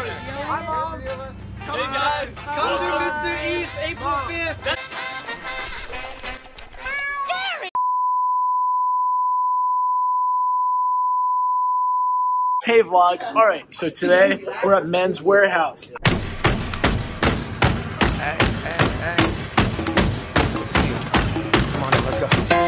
Hi, Mom. Hey guys, Come to Mr. East April 5th. Hey vlog. Alright, so today we're at Men's Warehouse. Hey, hey, hey. Come on let's go.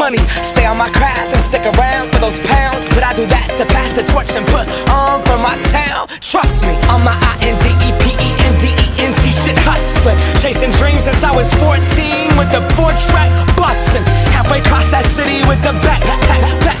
Money, stay on my craft and stick around for those pounds. But I do that to pass the torch and put on for my town. Trust me, on my I N D E P E N D E N T shit hustling. Chasing dreams since I was 14 with the four track bustin'. Halfway across that city with the back, back, back, back,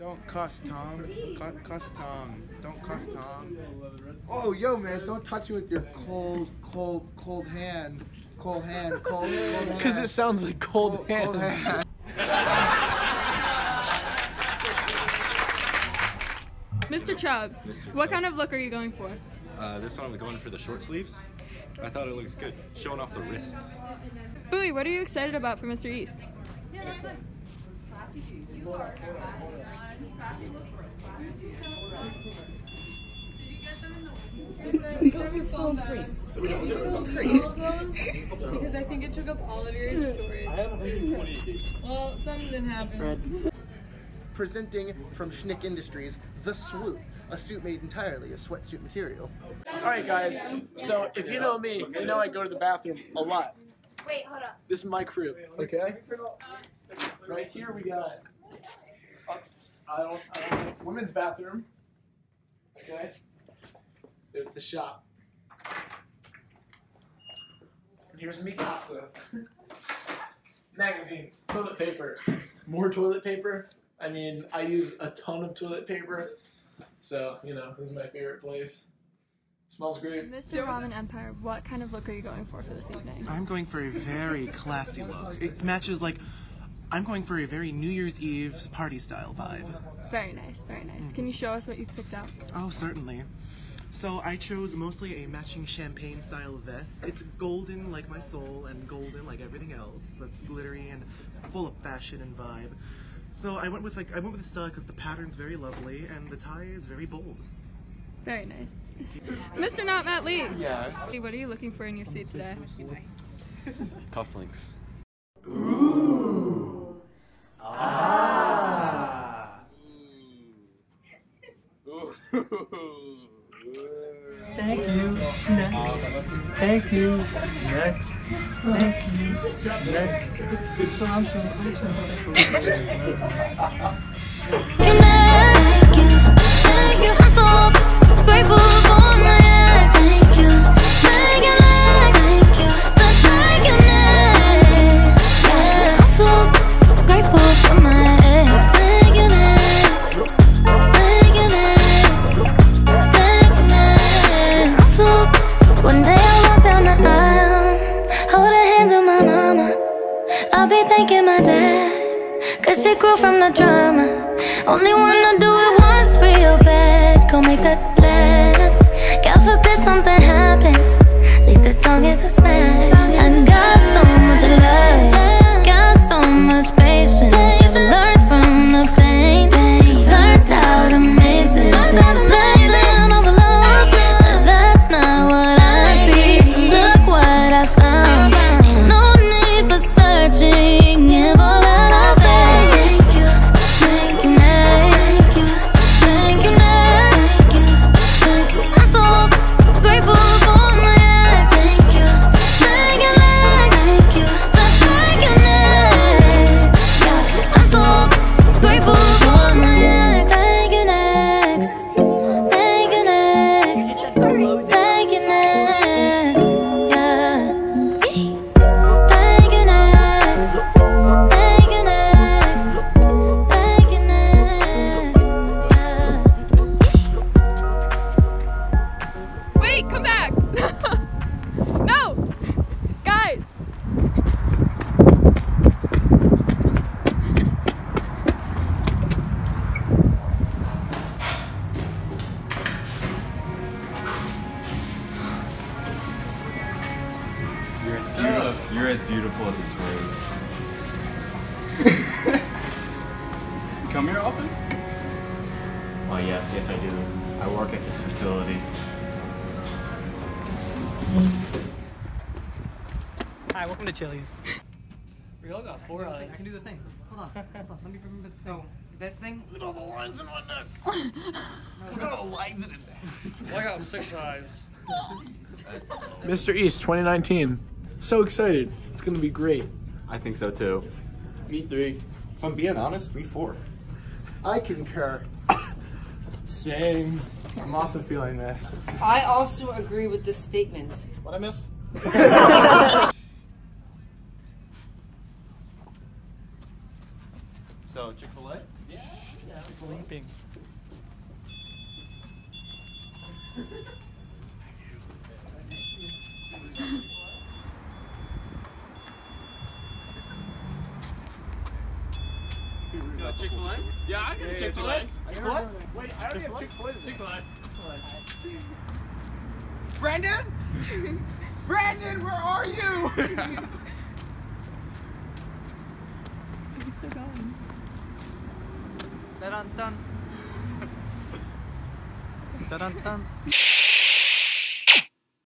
Don't cuss, Tom. Cu- Cuss, Tom. Don't cuss, Tom. Oh, yo, man, don't touch me with your cold, cold, cold hand. Cold hand, cold, cold hand. Because it sounds like cold cold, hand. cold hand. Mr. Chubbs, what kind of look are you going for? Uh, this one I'm going for the short sleeves. I thought it looks good, showing off the wrists. Bowie, what are you excited about for Mr. East? Because I think it took up all of your storage. Well, something didn't happen. Presenting from Schnick Industries, The Swoop, a suit made entirely of sweatsuit material. Alright guys, so if you know me, you know I go to the bathroom a lot. Wait, hold up. This is my crew, okay? Uh, Right here we got, I don't, I don't know, women's bathroom, okay? There's the shop. And here's Mikasa. Magazines, toilet paper, more toilet paper. I mean, I use a ton of toilet paper, so, you know, this is my favorite place. Smells great. Mr. Ramen Empire, what kind of look are you going for for this evening? I'm going for a very classy look. It matches like I'm going for a very New Year's Eve party style vibe. Very nice, very nice. Can you show us what you picked out? Oh, certainly. So I chose mostly a matching champagne style vest. It's golden like my soul and golden like everything else. That's glittery and full of fashion and vibe. So I went with like I went with the style because the pattern's very lovely and the tie is very bold. Very nice. Mr. Not Matt Lee. Yes. What are you looking for in your suit today? Cufflinks. Thank you. Next. Thank you. Next. Thank you. Next. So I'm Thank you, thank you. I'm so grateful Cause she grew from the drama. Only wanna do Come here often? Oh yes, yes I do. I work at this facility. Hi, welcome to Chili's. We all got four eyes. I can do the thing. Hold on. Hold on. Let me remember the thing. Oh, this thing? Look at all the lines in my neck. Look at all the lines in his neck. I got six eyes. Mr. East 2019. So excited. It's going to be great. I think so too. Me three. If I'm being honest, me four. I concur. Same. I'm also feeling this. I also agree with this statement. What I miss? So, Chick fil A? Yeah. Sleeping. Chick fil A? Yeah, I get Chick-fil-A. Chick-fil-A? Wait, I already have Chick-fil-A. Chick-fil-A. Brandon? Brandon, where are you? He's still going. Dun dun. Dun dun dun.